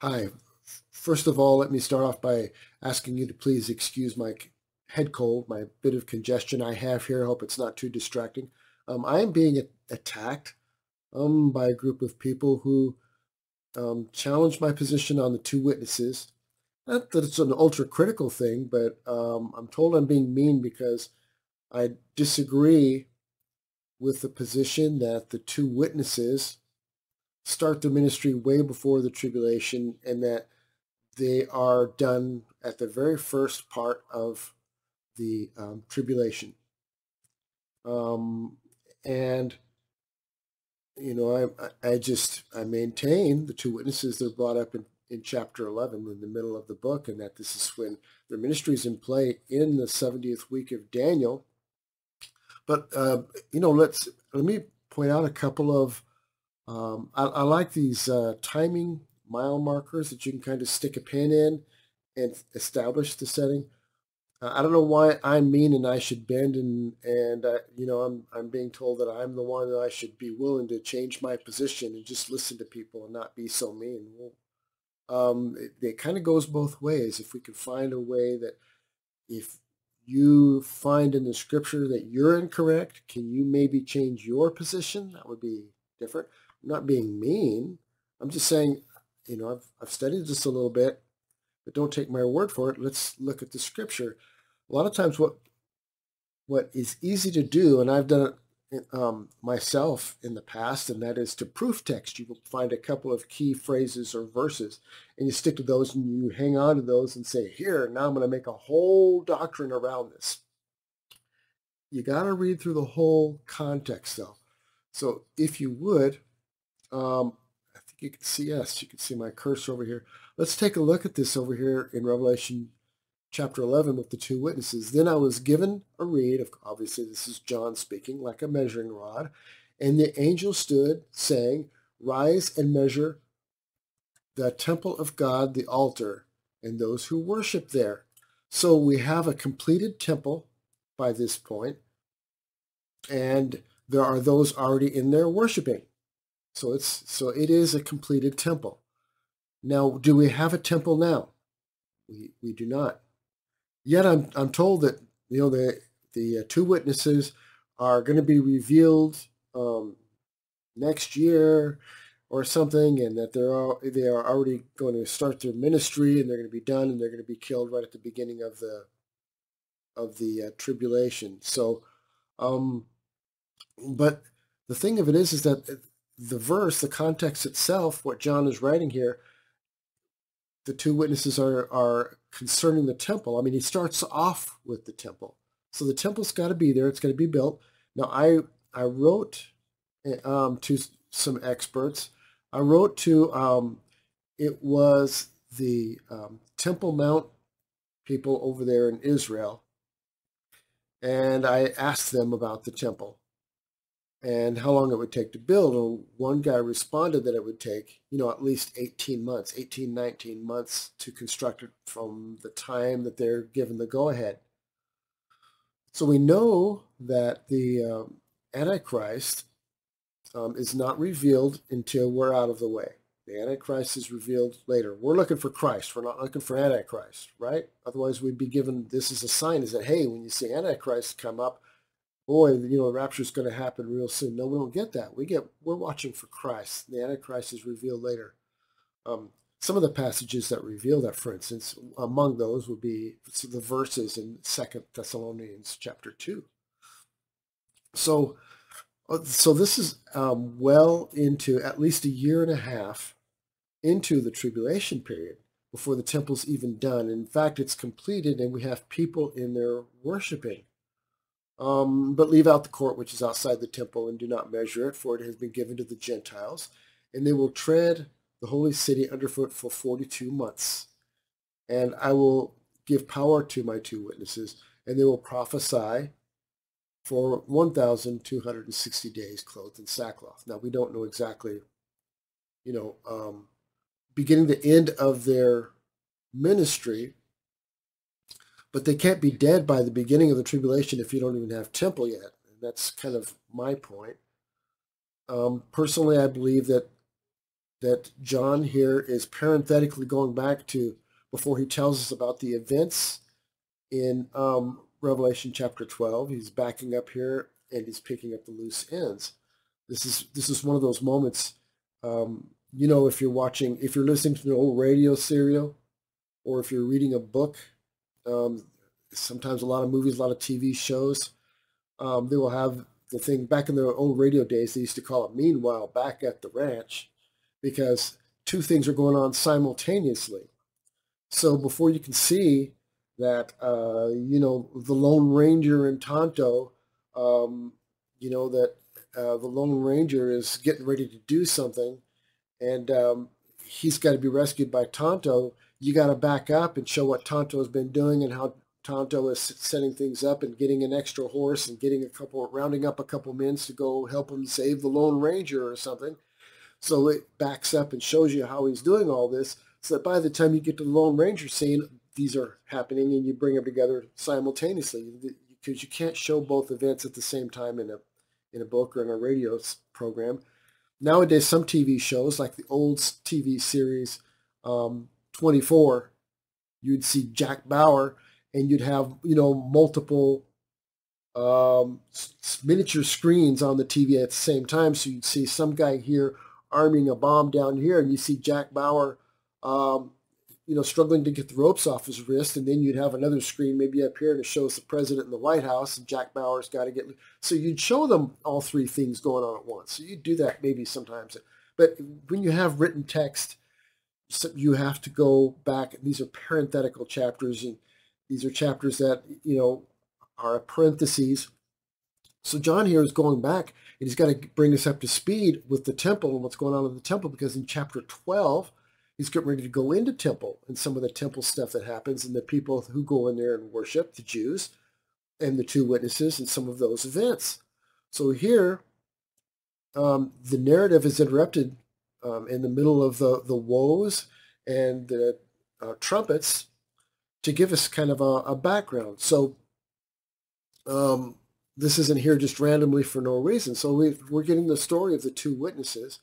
Hi. First of all, let me start off by asking you to please excuse my head cold, my bit of congestion I have here. I hope it's not too distracting. Um, I am being attacked um, by a group of people who um, challenge my position on the two witnesses. Not that it's an ultra critical thing, but um, I'm told I'm being mean because I disagree with the position that the two witnesses start the ministry way before the tribulation and that they are done at the very first part of the um, tribulation. Um, and, you know, I, I just, I maintain the two witnesses that are brought up in, in chapter 11 in the middle of the book and that this is when their ministry is in play in the 70th week of Daniel. But, uh, you know, let's, let me point out a couple of um, I, I, like these uh, timing mile markers that you can kind of stick a pin in and establish the setting. Uh, I don't know why I'm mean and I should bend and and uh, you know I'm I'm being told that I'm the one that I should be willing to change my position and just listen to people and not be so mean. Well, um, it, it kind of goes both ways. If we could find a way that if you find in the scripture that you're incorrect, can you maybe change your position? That would be different. I'm not being mean. I'm just saying, you know, I've, I've studied this a little bit, but don't take my word for it. Let's look at the scripture. A lot of times what what is easy to do, and I've done it um, myself in the past, and that is to proof text. You will find a couple of key phrases or verses, and you stick to those and you hang on to those and say, here, now I'm going to make a whole doctrine around this. You got to read through the whole context, though. So if you would, um, I think you can see, yes, you can see my cursor over here. Let's take a look at this over here in Revelation chapter 11 with the two witnesses. Then I was given a reed, of, obviously this is John speaking, like a measuring rod, and the angel stood saying, Rise and measure the temple of God, the altar, and those who worship there. So we have a completed temple by this point, and there are those already in there worshiping. So it's so it is a completed temple. Now, do we have a temple now? We, we do not. Yet I'm, I'm told that you know the the uh, two witnesses are going to be revealed um, next year or something, and that they're all, they are already going to start their ministry, and they're going to be done, and they're going to be killed right at the beginning of the of the uh, tribulation. So, um, but the thing of it is, is that the verse, the context itself, what John is writing here, the two witnesses are, are concerning the temple. I mean, he starts off with the temple. So the temple's got to be there. It's got to be built. Now, I, I wrote um, to some experts. I wrote to, um, it was the um, Temple Mount people over there in Israel. And I asked them about the temple and how long it would take to build. And one guy responded that it would take, you know, at least 18 months, 18, 19 months to construct it from the time that they're given the go-ahead. So we know that the um, Antichrist um, is not revealed until we're out of the way. The Antichrist is revealed later. We're looking for Christ. We're not looking for Antichrist, right? Otherwise, we'd be given this as a sign is that, hey, when you see Antichrist come up, boy, you know, rapture is going to happen real soon. No, we don't get that. We get, we're watching for Christ. The Antichrist is revealed later. Um, some of the passages that reveal that, for instance, among those would be the verses in Second Thessalonians chapter 2. So, uh, so this is um, well into at least a year and a half into the tribulation period before the temple's even done. In fact, it's completed and we have people in there worshiping. Um, but leave out the court which is outside the temple, and do not measure it, for it has been given to the Gentiles, and they will tread the holy city underfoot for 42 months. And I will give power to my two witnesses, and they will prophesy for 1,260 days clothed in sackcloth. Now, we don't know exactly, you know, um, beginning the end of their ministry, but they can't be dead by the beginning of the tribulation if you don't even have temple yet. And that's kind of my point. Um, personally, I believe that that John here is parenthetically going back to before he tells us about the events in um, Revelation chapter 12. He's backing up here and he's picking up the loose ends. This is this is one of those moments. Um, you know, if you're watching, if you're listening to an old radio serial, or if you're reading a book, um, sometimes a lot of movies, a lot of TV shows, um, they will have the thing back in the old radio days. They used to call it "Meanwhile" back at the ranch, because two things are going on simultaneously. So before you can see that, uh, you know, the Lone Ranger and Tonto, um, you know, that uh, the Lone Ranger is getting ready to do something and um, he's got to be rescued by Tonto. You got to back up and show what Tonto has been doing and how Tonto is setting things up and getting an extra horse and getting a couple, rounding up a couple men to go help him save the Lone Ranger or something. So it backs up and shows you how he's doing all this so that by the time you get to the Lone Ranger scene, these are happening and you bring them together simultaneously because you can't show both events at the same time in a in a book or in a radio program. Nowadays, some TV shows like the old TV series um, 24, you'd see Jack Bauer and you'd have you know multiple um, miniature screens on the TV at the same time. So you'd see some guy here arming a bomb down here, and you see Jack Bauer um, you know, struggling to get the ropes off his wrist, and then you'd have another screen maybe up here and it shows the president in the White House, and Jack Bauer's got to get. So you'd show them all three things going on at once. So you'd do that maybe sometimes, but when you have written text, you have to go back. These are parenthetical chapters, and these are chapters that you know are parentheses. So John here is going back, and he's got to bring us up to speed with the temple and what's going on in the temple, because in chapter twelve he's getting ready to go into temple and some of the temple stuff that happens and the people who go in there and worship, the Jews, and the two witnesses and some of those events. So here, um, the narrative is interrupted um, in the middle of the, the woes and the uh, trumpets to give us kind of a, a background. So um, this isn't here just randomly for no reason. So we, we're getting the story of the two witnesses.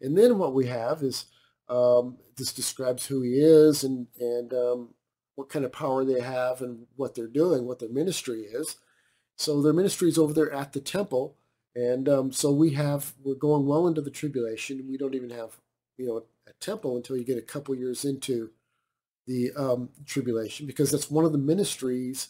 And then what we have is um, this describes who he is and, and um, what kind of power they have and what they're doing, what their ministry is. So their ministry is over there at the temple. And um, so we have, we're going well into the tribulation. We don't even have, you know, a temple until you get a couple years into the um, tribulation because that's one of the ministries,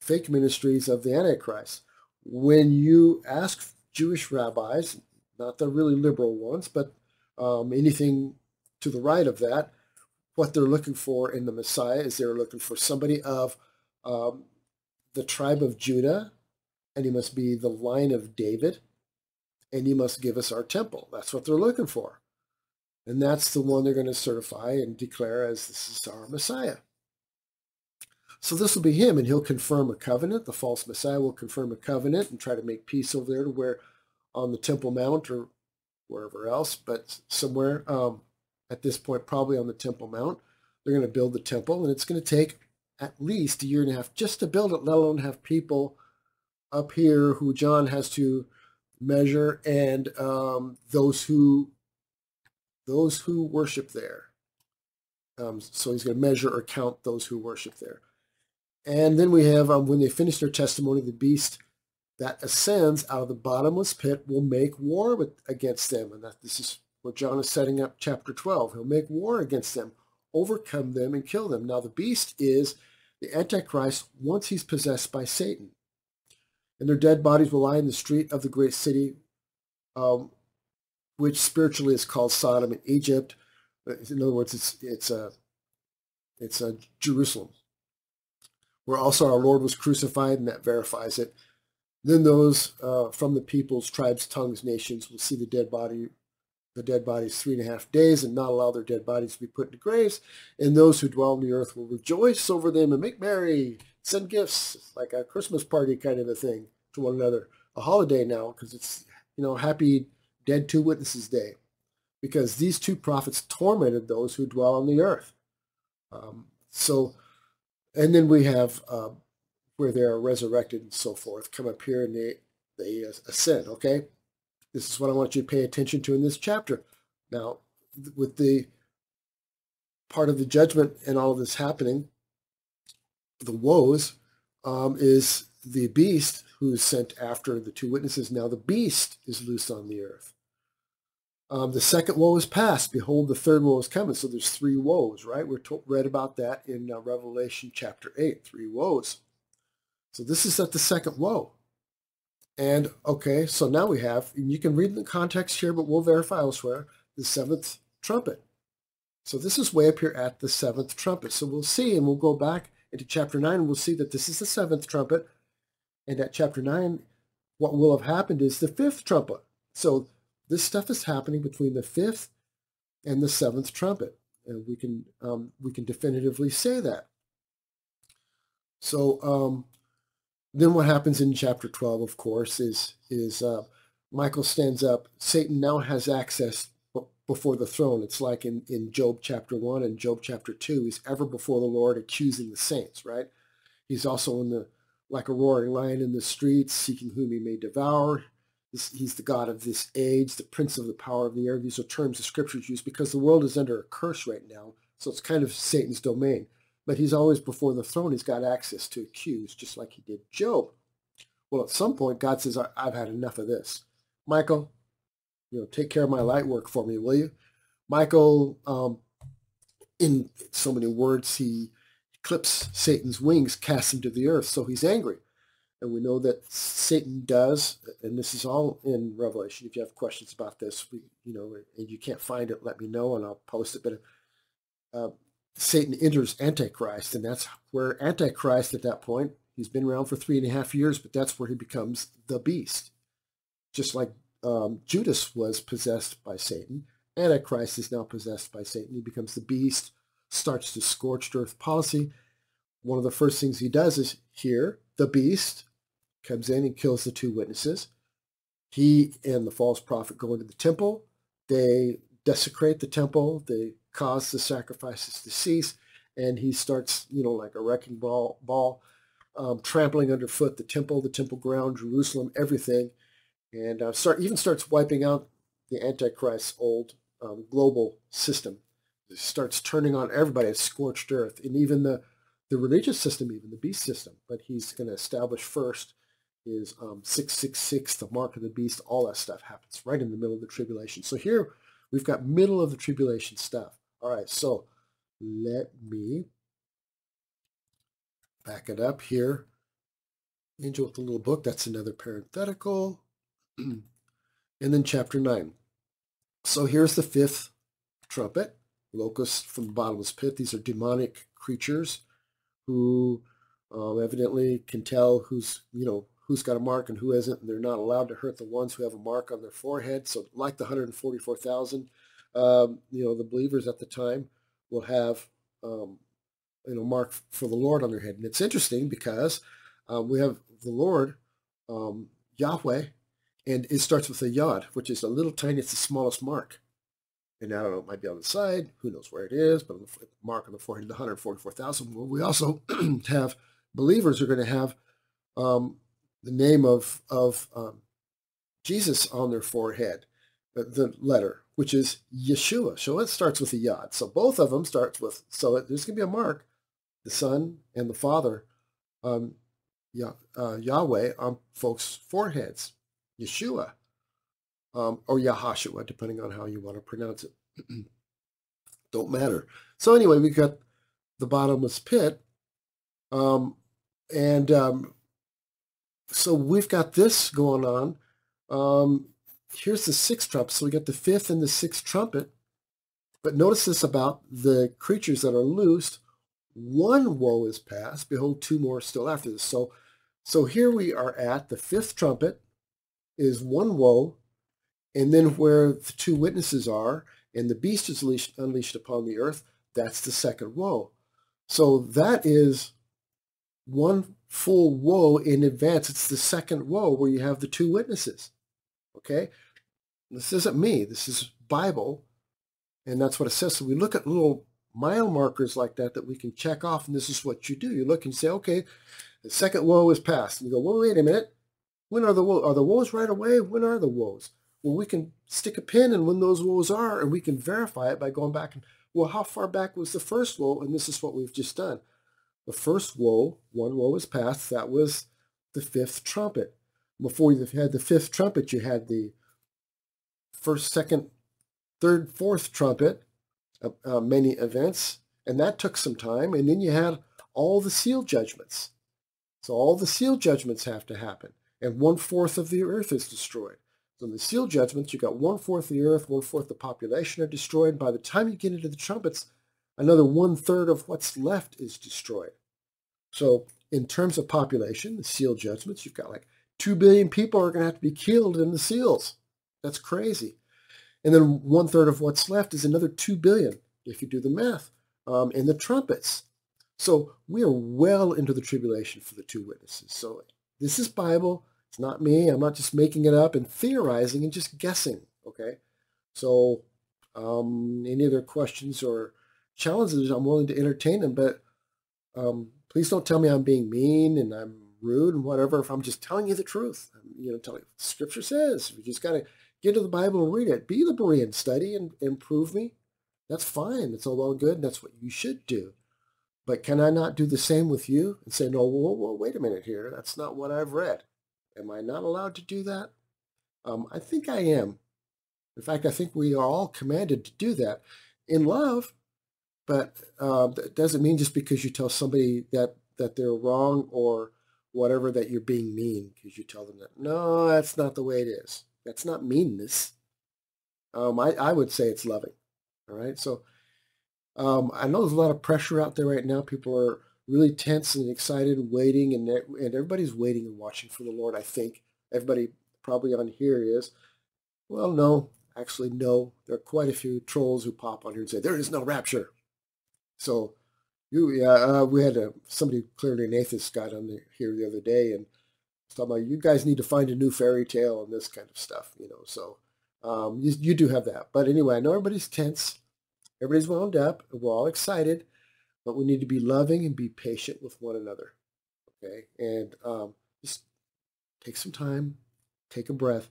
fake ministries of the Antichrist. When you ask Jewish rabbis, not the really liberal ones, but um, anything to the right of that, what they're looking for in the Messiah is they're looking for somebody of um, the tribe of Judah, and he must be the line of David, and he must give us our temple. That's what they're looking for. And that's the one they're going to certify and declare as this is our Messiah. So this will be him, and he'll confirm a covenant. The false Messiah will confirm a covenant and try to make peace over there to where on the Temple Mount or wherever else, but somewhere um, at this point, probably on the Temple Mount. They're going to build the temple, and it's going to take at least a year and a half just to build it, let alone have people up here who John has to measure and um, those who those who worship there. Um, so he's going to measure or count those who worship there. And then we have, um, when they finish their testimony, the beast that ascends out of the bottomless pit will make war with, against them. And that this is where John is setting up chapter 12. He'll make war against them, overcome them, and kill them. Now the beast is the Antichrist once he's possessed by Satan. And their dead bodies will lie in the street of the great city, um, which spiritually is called Sodom in Egypt. In other words, it's it's a it's a Jerusalem, where also our Lord was crucified, and that verifies it. Then those uh, from the peoples, tribes, tongues, nations will see the dead body, the dead bodies three and a half days, and not allow their dead bodies to be put into graves. And those who dwell on the earth will rejoice over them and make merry, send gifts, like a Christmas party kind of a thing to one another. A holiday now, because it's you know Happy Dead Two Witnesses Day, because these two prophets tormented those who dwell on the earth. Um, so, and then we have uh, where they are resurrected and so forth, come up here and they, they ascend, okay? This is what I want you to pay attention to in this chapter. Now, with the part of the judgment and all of this happening, the woes, um, is the beast who is sent after the two witnesses. Now the beast is loose on the earth. Um, the second woe is past. Behold, the third woe is coming. So there's three woes, right? We're to- read about that in uh, Revelation chapter 8, three woes. So this is at the second woe. And okay, so now we have, and you can read the context here, but we'll verify elsewhere, the seventh trumpet. So this is way up here at the seventh trumpet. So we'll see, and we'll go back into chapter 9, and we'll see that this is the seventh trumpet. And at chapter 9, what will have happened is the fifth trumpet. So this stuff is happening between the fifth and the seventh trumpet. And we can, um, we can definitively say that. So um, then what happens in chapter 12, of course, is, is uh, Michael stands up. Satan now has access before the throne. It's like in, in Job chapter 1 and Job chapter 2. He's ever before the Lord accusing the saints, right? He's also in the like a roaring lion in the streets, seeking whom he may devour. He's the God of this age, the prince of the power of the air. These are terms the scriptures use because the world is under a curse right now. So it's kind of Satan's domain but he's always before the throne. He's got access to accuse, just like he did Job. Well, at some point, God says, I've had enough of this. Michael, you know, take care of my light work for me, will you? Michael, um, in so many words, he clips Satan's wings, casts him to the earth, so he's angry. And we know that Satan does, and this is all in Revelation. If you have questions about this, we, you know, and you can't find it, let me know, and I'll post it. But uh, Satan enters Antichrist, and that's where Antichrist at that point, he's been around for three and a half years, but that's where he becomes the beast. Just like um, Judas was possessed by Satan, Antichrist is now possessed by Satan. He becomes the beast, starts the scorched earth policy. One of the first things he does is here, the beast comes in and kills the two witnesses. He and the false prophet go into the temple. They desecrate the temple. They cause the sacrifices to cease. And he starts, you know, like a wrecking ball, ball um, trampling underfoot the temple, the temple ground, Jerusalem, everything. And uh, start even starts wiping out the Antichrist's old um, global system. Starts turning on everybody at scorched earth, and even the, the religious system, even the beast system. But he's going to establish first is um, 666, the mark of the beast, all that stuff happens right in the middle of the tribulation. So here we've got middle of the tribulation stuff. All right, so let me back it up here. Angel with the little book, that's another parenthetical. and then chapter 9. So here's the fifth trumpet, locusts from the bottomless pit. These are demonic creatures who um, evidently can tell who's, you know, who's got a mark and who isn't, and they're not allowed to hurt the ones who have a mark on their forehead. So like the 144,000, um, you know, the believers at the time will have, um, you know, mark for the Lord on their head. And it's interesting because um, we have the Lord, um, Yahweh, and it starts with a yod, which is a little tiny, it's the smallest mark. And I don't know, it might be on the side, who knows where it is, but the mark on the forehead, the 144,000. Well, we also have believers are going to have um, the name of, of um, Jesus on their forehead, the, letter which is Yeshua. So it starts with a yod. So both of them starts with, so there's going to be a mark, the Son and the Father, um, Yah, uh, Yahweh on folks' foreheads, Yeshua, um, or Yahashua, depending on how you want to pronounce it. Don't matter. So anyway, we've got the bottomless pit, um, and um, so we've got this going on. Um, here's the sixth trumpet. So we got the fifth and the sixth trumpet. But notice this about the creatures that are loosed. One woe is past. Behold, two more still after this. So, so here we are at the fifth trumpet is one woe. And then where the two witnesses are and the beast is unleashed, unleashed upon the earth, that's the second woe. So that is one full woe in advance. It's the second woe where you have the two witnesses. Okay? This isn't me. This is Bible. And that's what it says. So we look at little mile markers like that that we can check off, and this is what you do. You look and say, okay, the second woe is past. And you go, well, wait a minute. When are the woes? Are the woes right away? When are the woes? Well, we can stick a pin in when those woes are, and we can verify it by going back and, well, how far back was the first woe? And this is what we've just done. The first woe, one woe is passed. That was the fifth trumpet. Before you had the fifth trumpet, you had the first, second, third, fourth trumpet, uh, uh, many events, and that took some time. And then you had all the seal judgments. So all the seal judgments have to happen, and one fourth of the earth is destroyed. So in the seal judgments, you got one fourth of the earth, one fourth of the population are destroyed. By the time you get into the trumpets, another one third of what's left is destroyed. So in terms of population, the seal judgments, you've got like 2 billion people are going to have to be killed in the seals. That's crazy. And then one third of what's left is another 2 billion, if you do the math, um, in the trumpets. So we are well into the tribulation for the two witnesses. So this is Bible. It's not me. I'm not just making it up and theorizing and just guessing. Okay. So um, any other questions or challenges, I'm willing to entertain them. But um, please don't tell me I'm being mean and I'm rude and whatever if I'm just telling you the truth. I'm, You know, telling you Scripture says you just got to get to the Bible and read it. Be the Berean, study and, and prove me. That's fine. It's all well good. And that's what you should do. But can I not do the same with you and say, no, whoa, whoa, wait a minute here. That's not what I've read. Am I not allowed to do that? Um, I think I am. In fact, I think we are all commanded to do that in love. But uh, that doesn't mean just because you tell somebody that that they're wrong or whatever that you're being mean because you tell them that no, that's not the way it is. That's not meanness. Um, I, I would say it's loving. All right. So um, I know there's a lot of pressure out there right now. People are really tense and excited, waiting, and and everybody's waiting and watching for the Lord. I think everybody probably on here is. Well, no, actually, no. There are quite a few trolls who pop on here and say there is no rapture. So, you, yeah, uh, we had a, somebody clearly an atheist got on the, here the other day and talking about you guys need to find a new fairy tale and this kind of stuff, you know. So, um, you, you do have that. But anyway, I know everybody's tense. Everybody's wound up. We're all excited, but we need to be loving and be patient with one another. Okay, and um, just take some time, take a breath,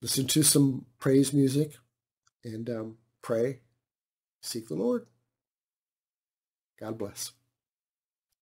listen to some praise music, and um, pray. Seek the Lord. God bless.